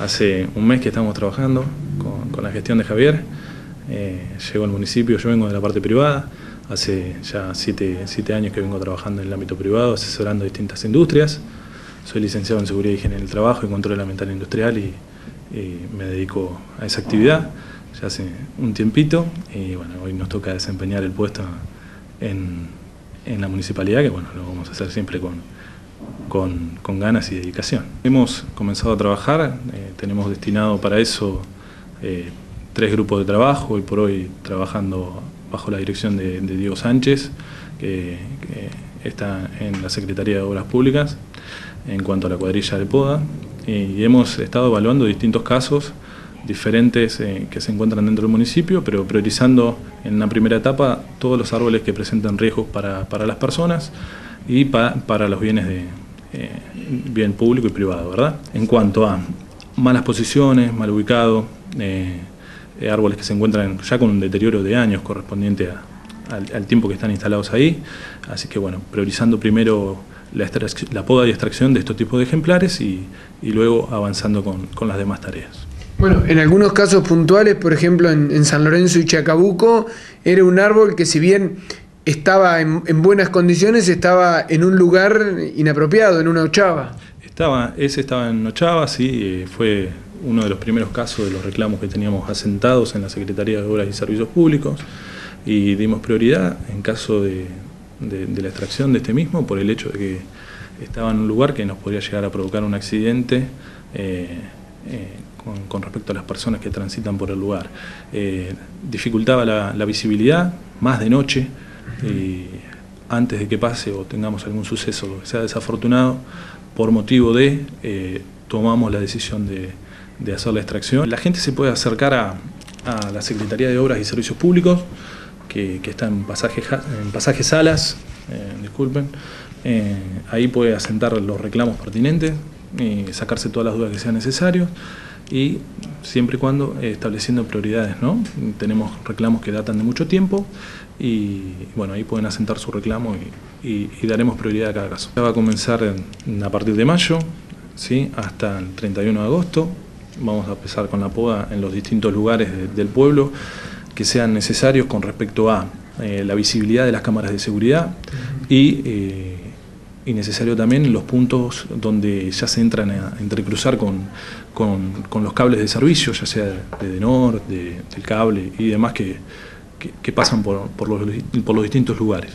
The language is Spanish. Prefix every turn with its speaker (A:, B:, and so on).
A: Hace un mes que estamos trabajando con, la gestión de Javier. Eh, llegó al municipio, yo vengo de la parte privada. Hace ya siete, años que vengo trabajando en el ámbito privado, asesorando distintas industrias. Soy licenciado en Seguridad y Higiene del Trabajo y Control Ambiental Industrial y, me dedico a esa actividad ya hace un tiempito y bueno, hoy nos toca desempeñar el puesto en, en la municipalidad, que bueno, lo vamos a hacer siempre con, con, ganas y dedicación. Hemos comenzado a trabajar, eh, tenemos destinado para eso eh, tres grupos de trabajo, hoy por hoy trabajando bajo la dirección de, Diego Sánchez, que, está en la Secretaría de Obras Públicas, en cuanto a la cuadrilla de poda, y hemos estado evaluando distintos casos diferentes eh, que se encuentran dentro del municipio, pero priorizando en la primera etapa todos los árboles que presenten riesgos para, las personas y para los bienes de, eh, bien público y privado, ¿verdad? En cuanto a malas posiciones, mal ubicado, eh, eh, árboles que se encuentran ya con un deterioro de años correspondiente al, tiempo que están instalados ahí, así que bueno, priorizando primero la, poda y extracción de estos tipos de ejemplares y, luego avanzando con, las demás tareas.
B: Bueno, en algunos casos puntuales, por ejemplo en San Lorenzo y Chacabuco, era un árbol que si bien estaba en, buenas condiciones, estaba en un lugar inapropiado, en una ochava.
A: Estaba, ese estaba en ochava, sí, eh, fue uno de los primeros casos de los reclamos que teníamos asentados en la Secretaría de Obras y Servicios Públicos y dimos prioridad en caso de, la extracción de este mismo por el hecho de que estaba en un lugar que nos podría llegar a provocar un accidente eh, eh, con, respecto a las personas que transitan por el lugar. dificultaba la visibilidad, más de noche, y antes de que pase o tengamos algún suceso que sea desafortunado, por motivo de, eh, tomamos la decisión de, hacer la extracción. La gente se puede acercar a, la Secretaría de Obras y Servicios Públicos, que, está en pasaje, en pasaje Salas, eh, disculpen, eh, ahí puede asentar los reclamos pertinentes, sacarse todas las dudas que sean necesarias y siempre y cuando estableciendo prioridades, ¿no? Tenemos reclamos que datan de mucho tiempo y bueno, ahí pueden asentar su reclamo y, daremos prioridad a cada caso. Va a comenzar a partir de mayo, ¿sí? hasta el 31 de agosto. Vamos a empezar con la poda en los distintos lugares del pueblo que sean necesarios con respecto a eh, la visibilidad de las cámaras de seguridad y eh, y necesario también los puntos donde ya se entran a entrecruzar con, con, los cables de servicio, ya sea de Denor, de, del cable y demás que, que, pasan por, por, los, por los distintos lugares.